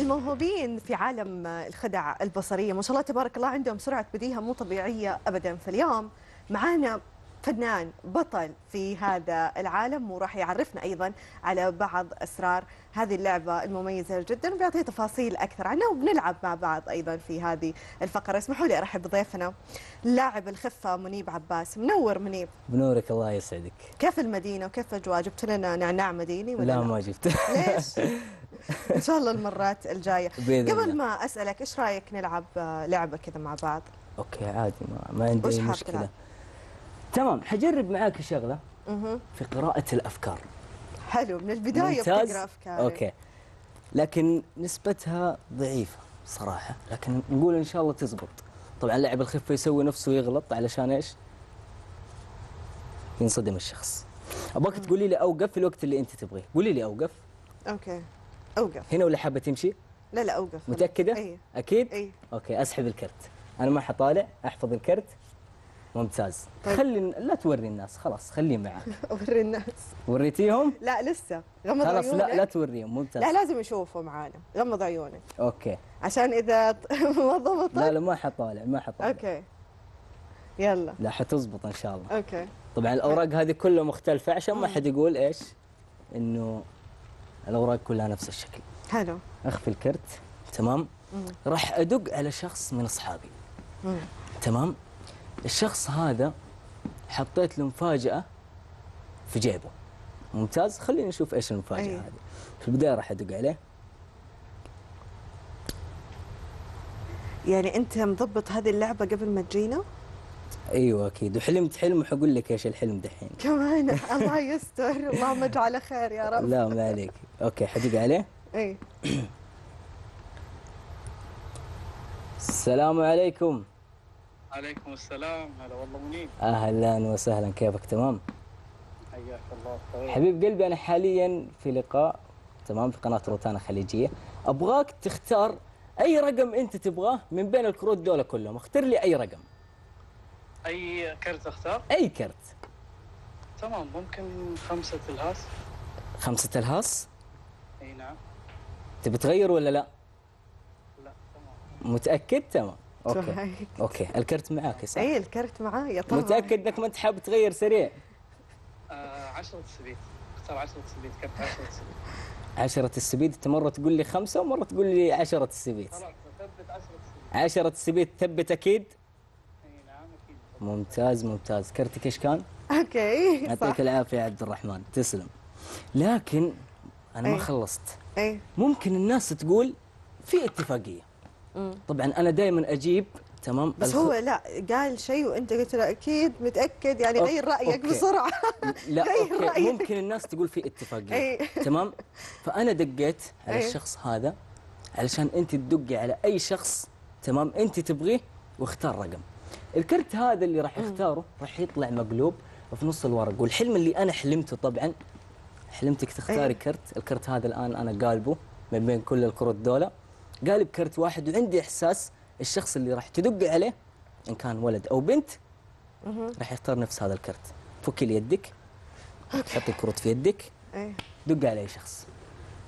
الموهوبين في عالم الخدع البصرية. ما شاء الله تبارك الله عندهم سرعة بديهة مو طبيعية ابدا. فاليوم معانا فنان بطل في هذا العالم وراح يعرفنا أيضا على بعض أسرار هذه اللعبة المميزة جدا وبيعطي تفاصيل أكثر عنها وبنلعب مع بعض أيضا في هذه الفقرة. اسمحوا لي أرحب بضيفنا لاعب الخفة منيب عباس منور منيب. بنورك الله يسعدك. كيف المدينة وكيف الاجواء جبت لنا نعناع مديني ولا لا؟ ما جبت. ليش؟ ان شاء الله المرات الجاية. قبل الله. ما أسألك إيش رأيك نلعب آه، لعبة كذا مع بعض؟ okay عادي ما, ما عندي مشكلة؟ تمام حجرب معاك شغلة في قراءة الأفكار. حلو من البداية بتقرأ افكاري okay. لكن نسبتها ضعيفة صراحة لكن نقول إن شاء الله تزبط. طبعا لاعب الخفة يسوي نفسه يغلط علشان إيش؟ ينصدم الشخص. أبغاك تقولي لي أوقف في الوقت اللي أنت تبغيه. قولي لي أوقف. okay. أوقف. هنا ولا حابة تمشي؟ لا لا أوقف. متأكدة؟ أي. أكيد؟ أي. okay أسحب الكرت. أنا ما حطالع أحفظ الكرت. ممتاز. طيب. خلي لا توري الناس خلاص خليه معك. أوري الناس. وريتيهم؟ لا لسه. غمض خلاص عيونك. لا لا توريهم. ممتاز. لا لازم يشوفوا معانا غمض عيونك. okay. عشان إذا ما ضبطت. لا لا ما حطالع ما حطالع. okay. يلا. لا حتزبط إن شاء الله. okay. طبعا الأوراق هذه كلها مختلفة عشان ما حد يقول إيش؟ إنه الأوراق كلها نفس الشكل. حلو. أخفي الكرت تمام؟ راح أدق على شخص من أصحابي. مم. تمام؟ الشخص هذا حطيت له مفاجأة في جيبه. ممتاز؟ خلينا نشوف إيش المفاجأة أي. هذه. في البداية راح أدق عليه. يعني أنت مضبط هذه اللعبة قبل ما تجينا؟ أيوه أكيد. وحلمت حلم وحقول لك إيش الحلم دحين. كمان. الله يستر. اللهم اجعله خير يا رب. لا ما عليك. أوكي حدق عليه. إي. السلام عليكم. عليكم السلام. هلا والله منيب أهلا وسهلا. كيفك؟ تمام؟ حياك الله. طيب. حبيب قلبي أنا حاليا في لقاء تمام في قناة روتانا خليجية. أبغاك تختار أي رقم أنت تبغاه من بين الكروت دول كلهم. اختار لي أي رقم. أي كرت أختار؟ أي كرت. تمام ممكن خمسة الهاس. خمسة الهاس أي نعم. تبي تغير ولا لا؟ لا تمام. متأكد؟ تمام. okay. okay الكرت معاك صح؟ اي الكرت معايا طبعا. متأكد إنك ما أنت حاب تغير سريع. آه عشرة spade. اختار عشرة spade كرت عشرة spade. عشرة ال spade أنت مرة تقول لي خمسة ومرة تقول لي عشرة ال spade خلاص ثبت عشرة spade. عشرة ال spade ثبت أكيد؟ ممتاز ممتاز. كرتك إيش كان؟ okay يعطيك العافية يا عبد الرحمن. تسلم. لكن أنا ما أي. خلصت. اي ممكن الناس تقول في اتفاقية. مم. طبعا أنا دائما أجيب تمام؟ بس الخ- هو لا قال شيء وأنت قلت له أكيد متأكد يعني غير رأيك okay. بسرعة. لا غير okay. رأيك. ممكن الناس تقول في اتفاقية. اي تمام؟ فأنا دقيت على أي. الشخص هذا علشان أنت تدقي على أي شخص تمام؟ أنت تبغيه واختار رقم. الكرت هذا اللي راح اختاره راح يطلع مقلوب في نص الورق. والحلم اللي أنا حلمته طبعا حلمتك تختاري أي. كرت. الكرت هذا الآن أنا قالبه من بين كل الكروت دولة قالب كرت واحد وعندي إحساس الشخص اللي راح تدق عليه إن كان ولد أو بنت راح يختار نفس هذا الكرت. فكي يدك حط الكروت في يدك اي دق على اي شخص.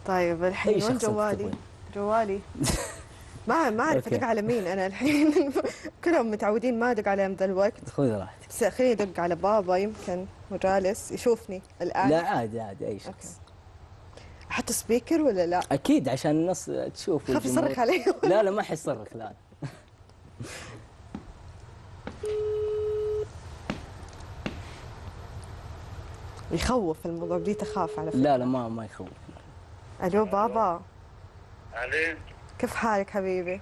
طيب الحين وين جوالي. جوالي. ما ما أعرف. أدق على مين أنا الحين كلهم متعودين ما أدق عليهم ذا الوقت. خذ راحتك. بس خليني ادق على بابا يمكن هو جالس يشوفني الآن. لا عادي عادي أي شخص. okay. أحط speaker ولا لا؟ أكيد عشان الناس تشوف خاف. يصرخ علي. لا لا ما حيصرخ لا يخوف الموضوع بديت أخاف على فكرة. لا لا ما ما يخوف. ألو بابا. علي كيف حالك حبيبي؟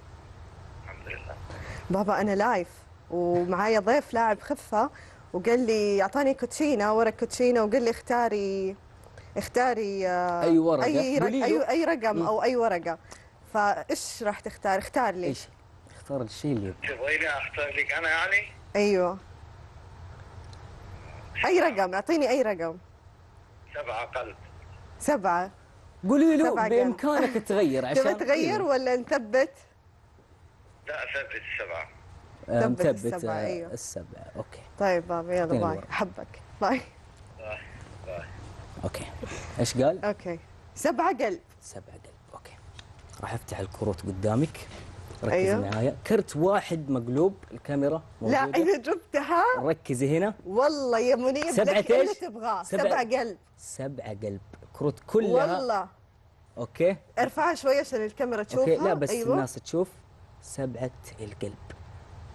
الحمد لله بابا أنا live ومعايا ضيف لاعب خفة وقال لي أعطاني كوتشينة ورق كوتشينة وقال لي اختاري اختاري آه، أي ورقة. أي رق-. اي أي رقم مم. أو أي ورقة فإيش راح تختار؟ اختار لي إيش اختار الشيء اللي. تبغيني أختار لك أنا يعني أيوه أي رقم أعطيني أي رقم سبعة قلب سبعة قولي له. بإمكانك تغير عشان تبغى تغير إيه. ولا نثبت؟ لا ثبت السبعة. آه، ثبت مثبت السبعة، آه، أيوه. السبعة. أوكي. طيب بابا يلا Bye. احبك bye bye. Bye okay. إيش قال؟ Okay. سبعة قلب. سبعة قلب. Okay. راح أفتح الكروت قدامك. ركزي أيوه. معايا. كرت واحد مقلوب. الكاميرا لا موجودة. إذا جبتها. ركزي هنا. والله يا منيب سبعة إيش؟ تبغاه. سبعة- سبعة قلب. سبعة قلب. كروت كلها. والله. Okay. ارفعها شوي عشان الكاميرا تشوفها okay لا بس أيوة. الناس تشوف سبعة القلب.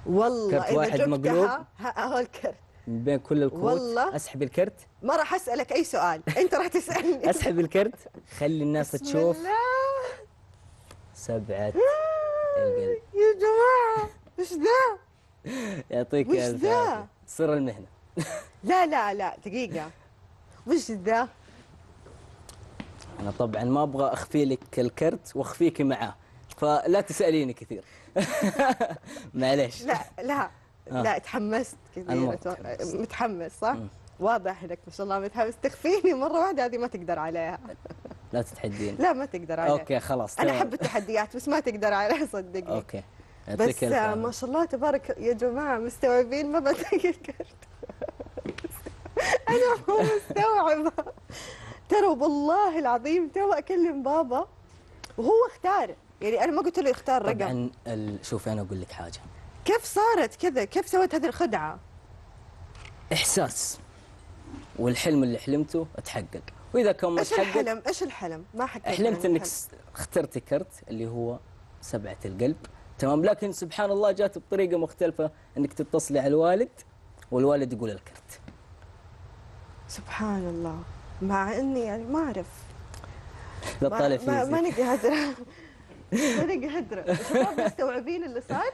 والله كرت واحد مقلوب. هو الكرت. من بين كل الكروت. والله. أسحب الكرت. ما راح أسألك أي سؤال. أنت راح تسألني. أسحب الكرت. خلي الناس بسم تشوف الله. سبعة القلب. يا جماعة إيش ذا؟ يعطيك ألف. سر المهنة. لا لا لا دقيقة. وش ذا؟ أنا طبعا ما أبغى أخفي لك الكرت واخفيكي معاه فلا تسأليني كثير معليش لا لا آه. لا تحمست أنا كثير. متحمس. متحمس صح؟ مم. واضح إنك ما شاء الله متحمس تخفيني مرة واحدة هذه ما تقدر عليها لا تتحدين لا ما تقدر عليها okay خلاص أنا. أحب التحديات بس ما تقدر عليها صدقني okay بس الف آه،. ما شاء الله تبارك يا جماعة مستوعبين ما بتلاقي الكرت أنا مو مستوعبة ترى والله العظيم تو أكلم بابا وهو اختار. يعني أنا ما قلت له يختار رقم. طبعا ال- شوفي أنا أقول لك حاجة. كيف صارت كذا؟ كيف سويت هذه الخدعة؟ إحساس. والحلم اللي حلمته أتحقق. وإذا كان ما إيش الحلم؟ إيش الحلم؟ ما حكيت حلمت عن إنك اخترتي كرت اللي هو سبعة القلب. تمام؟ لكن سبحان الله جات بطريقة مختلفة إنك تتصلي على الوالد والوالد يقول الكرت. سبحان الله. مع إني يعني ما أعرف. لا ما, طالع ما, ما فيه قادره ما قادره الشباب مستوعبين اللي صار؟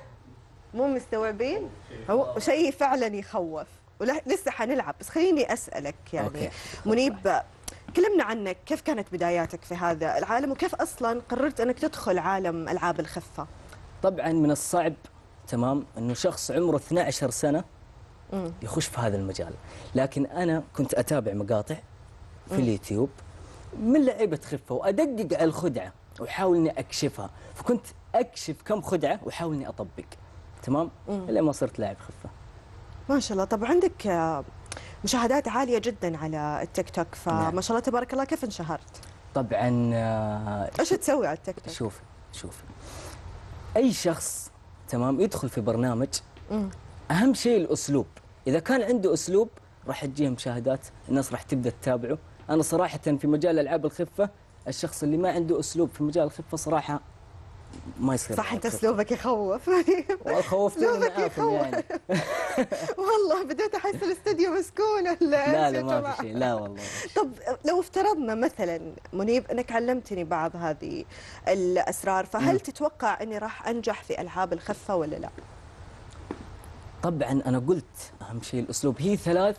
مو مستوعبين؟ هو شيء فعلا يخوف. ولسه حنلعب. بس خليني أسألك يعني. أوكي. منيب كلمنا عنك. كيف كانت بداياتك في هذا العالم؟ وكيف أصلا قررت إنك تدخل عالم ألعاب الخفة؟ طبعا من الصعب تمام إنه شخص عمره 12 سنة. يخش في هذا المجال. لكن أنا كنت أتابع مقاطع في اليوتيوب من لعيبة خفة وأدقق على الخدعة واحاول إني أكشفها. فكنت أكشف كم خدعة واحاول إني أطبق. تمام. الا ما صرت لاعب خفة. ما شاء الله. طب عندك آه، مشاهدات عالية جدا على التيك توك فما نعم. شاء الله تبارك الله كيف انشهرت؟ طبعا آه، إيش تسوي على التيك توك؟ شوفي شوفي أي شخص تمام يدخل في برنامج مم. أهم شيء الأسلوب. إذا كان عنده أسلوب راح تجيه مشاهدات الناس راح تبدأ تتابعه. أنا صراحة في مجال ألعاب الخفة الشخص اللي ما عنده أسلوب في مجال الخفة صراحة ما يصير صح أنت. أسلوبك يخوف والله أسلوبك معاكم يخوف. يعني والله بديت أحس الاستديو مسكون ولا لا لا ما؟ في شيء لا والله طب لو افترضنا مثلا منيب أنك علمتني بعض هذه الأسرار فهل مم. تتوقع أني راح أنجح في ألعاب الخفة ولا لا؟ طبعا أنا قلت أهم شيء الأسلوب هي ثلاث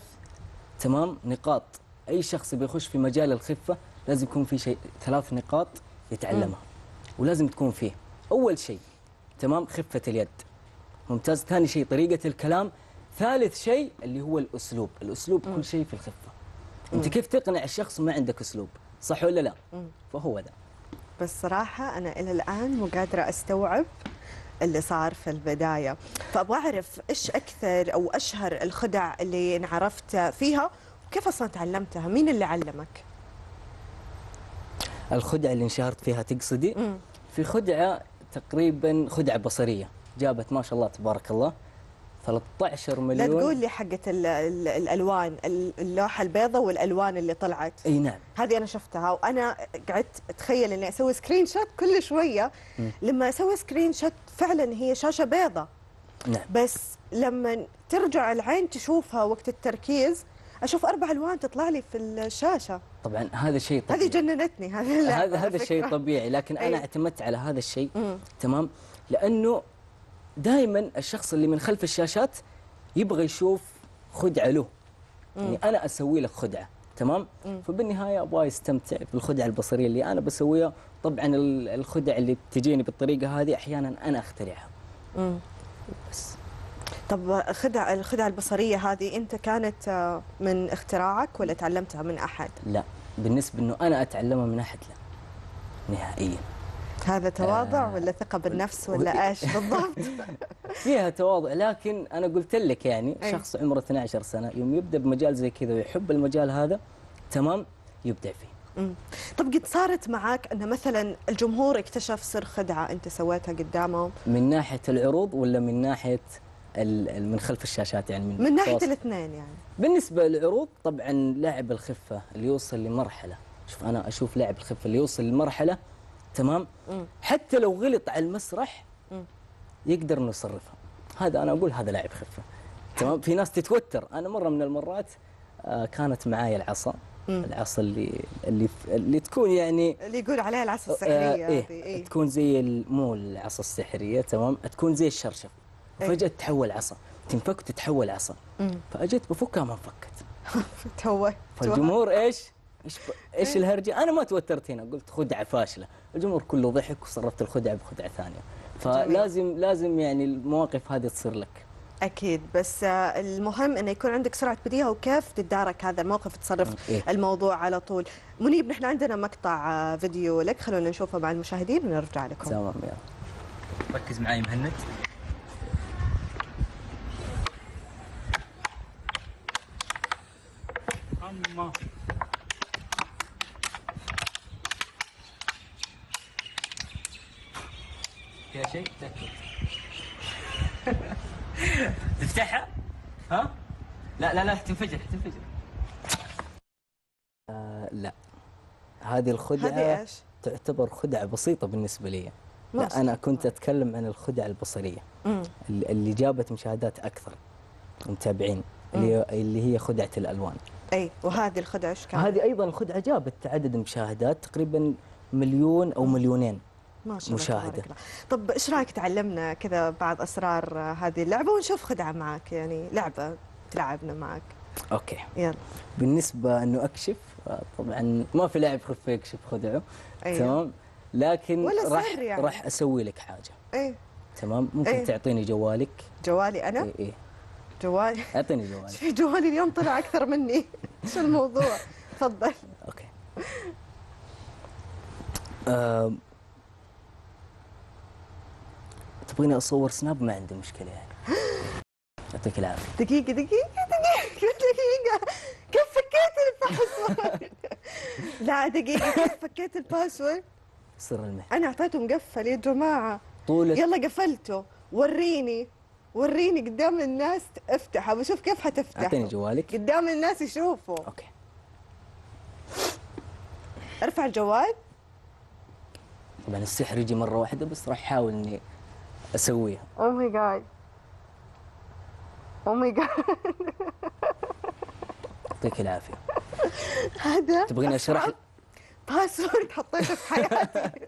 تمام نقاط أي شخص بيخش في مجال الخفة لازم يكون في شيء ثلاث نقاط يتعلمها. ولازم تكون فيه. أول شيء تمام خفة اليد. ممتاز. ثاني شيء طريقة الكلام. ثالث شيء اللي هو الأسلوب. الأسلوب كل شيء في الخفة. أنت كيف تقنع الشخص ما عندك أسلوب؟ صح ولا لا؟ مم. فهو ذا بس صراحة أنا إلى الآن مو قادرة أستوعب اللي صار في البداية. فأبغى أعرف إيش أكثر أو أشهر الخدع اللي انعرفت فيها وكيف أصلا تعلمتها؟ مين اللي علمك؟ الخدعة اللي انشهرت فيها تقصدي مم. في خدعة تقريبا خدعة بصرية جابت ما شاء الله تبارك الله 13 لا مليون تقول لي حقة ال- ال- الألوان ال- اللوحة البيضاء والألوان اللي طلعت إي نعم هذه أنا شفتها وأنا قعدت أتخيل إني أسوي screenshot كل شوية مم. لما أسوي screenshot فعلا هي شاشة بيضاء نعم بس لما ترجع العين تشوفها وقت التركيز أشوف أربع ألوان تطلع لي في الشاشة. طبعا هذا شيء طبيعي. هذه جننتني هذا على هذا شيء. طبيعي لكن أنا أي. اعتمدت على هذا الشيء. مم. تمام؟ لأنه دائما الشخص اللي من خلف الشاشات يبغى يشوف خدعة له. يعني أنا أسوي لك خدعة. تمام؟ مم. فبالنهاية أبغى يستمتع بالخدعة البصرية اللي أنا بسويها. طبعا ال- الخدع اللي تجيني بالطريقة هذه أحيانا أنا أخترعها. بس. طب خدع الخدع البصرية هذه أنت كانت آه، من اختراعك ولا تعلمتها من أحد؟ لا بالنسبة إنه أنا أتعلمها من أحد لا نهائيا هذا تواضع آه. ولا ثقة بالنفس ولا إيش بالضبط؟ فيها تواضع لكن أنا قلت لك يعني أي. شخص عمره 12 سنة يوم يبدأ بمجال زي كذا ويحب المجال هذا تمام يبدع فيه مم. طب قد صارت معك أن مثلا الجمهور اكتشف سر خدعة أنت سويتها قدامهم من ناحية العروض ولا من ال- من خلف الشاشات يعني من, من التواصل؟ الاثنين يعني بالنسبة للعروض طبعا لاعب الخفة اللي يوصل لمرحلة شوف أنا أشوف لاعب الخفة اللي يوصل لمرحلة تمام مم. حتى لو غلط على المسرح مم. يقدر إنه يصرفها هذا أنا أقول هذا لاعب خفة تمام في ناس تتوتر أنا مرة من المرات آه، كانت معايا العصا. العصا اللي اللي اللي تكون يعني اللي يقول عليها العصا آه، السحرية إيه هذه إيه. تكون زي مو العصا السحرية تمام تكون زي الشرشف إيه. فجأة تتحول عصا تنفك وتتحول عصا. فأجيت بفكها ما انفكت توه فالجمهور إيش؟ إيش إيش إيه. الهرجة؟ أنا ما توترت هنا قلت خدعة فاشلة، الجمهور كله ضحك وصرفت الخدعة بخدعة ثانية، فلازم لازم يعني المواقف هذه تصير لك. أكيد بس آه، المهم أنه يكون عندك سرعة بديهة وكيف تتدارك هذا الموقف تصرف إيه. الموضوع على طول منيب نحن عندنا مقطع آه، فيديو لك خلونا نشوفه مع المشاهدين ونرجع لكم تمام يلا. ركز معي مهند. فيها شيء؟ تفتحها؟ ها؟ لا لا لا تنفجر تنفجر. آه لا هذه الخدعة؟ تعتبر خدعة بسيطة بالنسبة لي. لا أنا كنت أتكلم عن الخدعة البصرية مم. اللي جابت مشاهدات أكثر متابعين اللي اللي هي خدعة الألوان. أي وهذه الخدعة إيش كانت؟ هذه أيضا الخدعة جابت عدد مشاهدات تقريبا مليون أو مليونين. ما شاء الله مشاهدة. الله. طب إيش رأيك تعلمنا كذا بعض أسرار هذه اللعبة ونشوف خدعة معك يعني لعبة تلعبنا معك Okay. يلا بالنسبة إنه أكشف طبعا ما في لاعب خفة يكشف خدعة أيوه. تمام لكن راح يعني. راح أسوي لك حاجة إيه تمام ممكن إيه. تعطيني جوالك جوالي أنا اي اي جوالي. أعطيني جوالك في جوالي اليوم طلع أكثر مني. شو الموضوع؟ تفضل. Okay. آم، تبغيني أصور Snap؟ ما عندي مشكلة يعني. يعطيك العافية. دقيقة دقيقة دقيقة. دقيقة. كيف فكيت ال password؟ لا دقيقة. كيف فكيت ال password؟ سر المهنة. أنا أعطيته مقفل. يا جماعة. طول يلا قفلته. وريني. وريني قدام الناس افتحه بشوف كيف حتفتحه. أعطيني جوالك. قدام الناس يشوفوا okay. ارفع الجوال. طبعا السحر يجي مرة واحدة بس راح احاول إني أسويها. Oh my God oh my God يعطيك العافية. هذا تبغيني أشرح؟ Password حطيته في حياتي.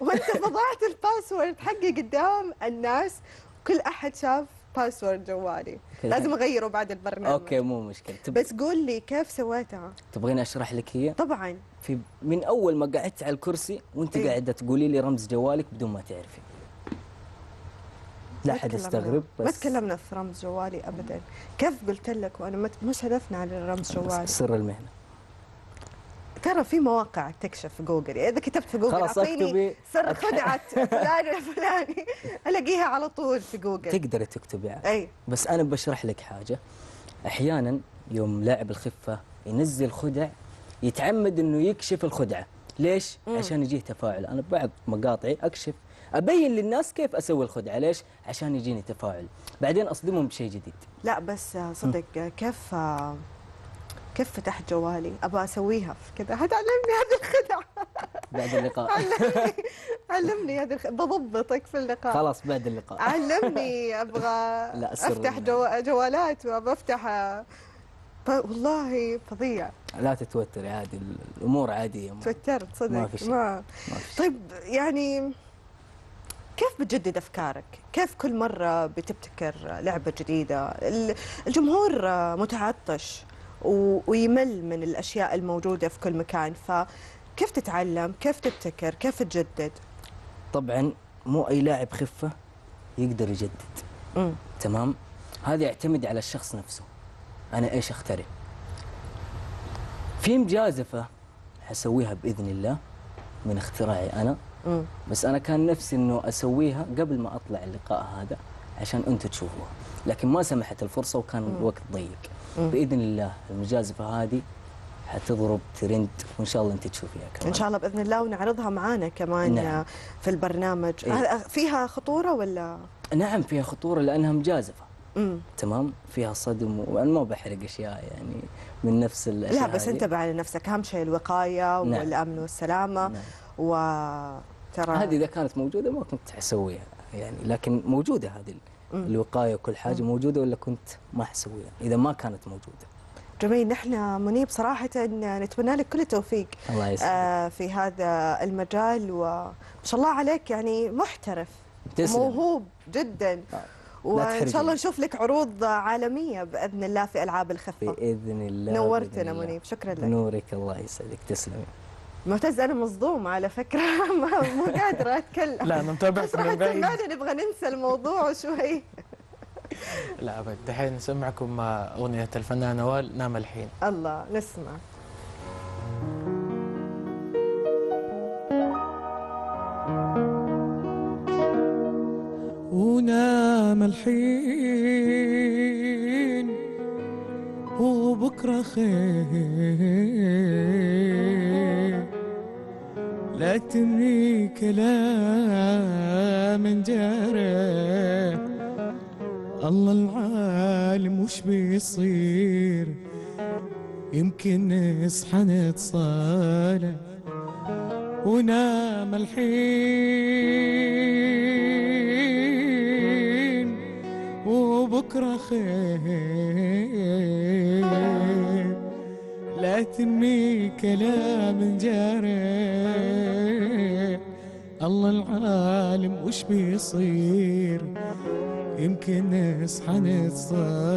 وانت فضحت ال password حقي قدام الناس كل أحد شاف password جوالي. لازم أغيره بعد البرنامج. Okay مو مشكلة. تب... بس قول لي كيف سويتها؟ تبغيني أشرح لك هي؟ طبعا. في من أول ما قعدت على الكرسي وأنت إيه. قاعدة تقولي لي رمز جوالك بدون ما تعرفي. لا احد تكلمنا- يستغرب ما بس تكلمنا في رمز جوالي ابدا. كيف قلت لك وأنا مش هدفنا على رمز جوالي؟ بس سر المهنة. ترى في مواقع تكشف في جوجل. إذا كتبت في جوجل أعطيني سر خدعه فلان الفلاني ألاقيها على طول في جوجل. تقدري تكتبي عادي. أي. بس أنا بشرح لك حاجة. أحيانا يوم لاعب الخفة ينزل خدع يتعمد إنه يكشف الخدعة. ليش؟ مم. عشان يجيه تفاعل. أنا بعض مقاطعي أكشف أبين للناس كيف أسوي الخدعة. ليش؟ عشان يجيني تفاعل. بعدين أصدمهم بشيء جديد. لا بس صدق كيف كيف فتحت جوالي؟ أبغى أسويها. كذا. هتعلمني هذه الخدعة. بعد اللقاء. علمني علمني هذه الخ... بضبطك في اللقاء. خلاص بعد اللقاء. علمني أبغى لا، أفتح. جو... جوالات وأبغى أفتح ف... والله فظيع. لا تتوتري عادي الأمور عادية. ما توترت صدق. ما في شيء. ما ما في شيء. طيب يعني كيف بتجدد أفكارك؟ كيف كل مرة بتبتكر لعبة جديدة؟ ال- الجمهور متعطش. ويمل من الأشياء الموجودة في كل مكان. فكيف تتعلم؟ كيف تبتكر؟ كيف تجدد؟ طبعا مو أي لاعب خفة يقدر يجدد. امم تمام؟ هذا يعتمد على الشخص نفسه. أنا إيش أخترع؟ في مجازفة حسويها بإذن الله من اختراعي أنا. امم بس أنا كان نفسي إنه أسويها قبل ما أطلع اللقاء هذا. عشان أنتم تشوفوها لكن ما سمحت الفرصة وكان الوقت ضيق مم. بإذن الله المجازفة هذه حتضرب ترند وإن شاء الله انت تشوفيها كمان إن شاء الله بإذن الله ونعرضها معانا كمان نعم. في البرنامج إيه. فيها خطورة ولا نعم فيها خطورة لأنها مجازفة امم تمام فيها صدم وأنا ما بحرق أشياء يعني من نفس الاشياء لا بس. انتبه على نفسك أهم شيء الوقاية نعم. والأمن والسلامة نعم. وترى هذه إذا كانت موجودة ما كنت حسويها يعني لكن موجودة هذه. الوقاية وكل حاجة موجودة ولا كنت ما حسويها إذا ما كانت موجودة. جميل. نحن منيب صراحة نتمنى لك كل التوفيق الله آه، في هذا المجال وما شاء الله عليك يعني محترف تسلم. موهوب جدا. وإن تحرجني. شاء الله نشوف لك عروض عالمية بإذن الله في ألعاب الخفة. بإذن الله نورتنا. منيب. شكرا لك. نورك الله يسعدك. تسلمي معتز أنا مصدوم على فكرة. ما مو قادرة أتكلم. لا أنا متابعك من بعيد. بعد نبغى ننسى الموضوع شوي. لا أبد. دحين نسمعكم أغنية الفنان نوال نام الحين. الله نسمع. ونام الحين وبكرة خير. تمني كلام جارح الله العالم وش بيصير؟ يمكن نصحى نتصالح ونام الحين. وبكرة خير. لا تنمي كلام بيصير. يمكن نصحى نتصالح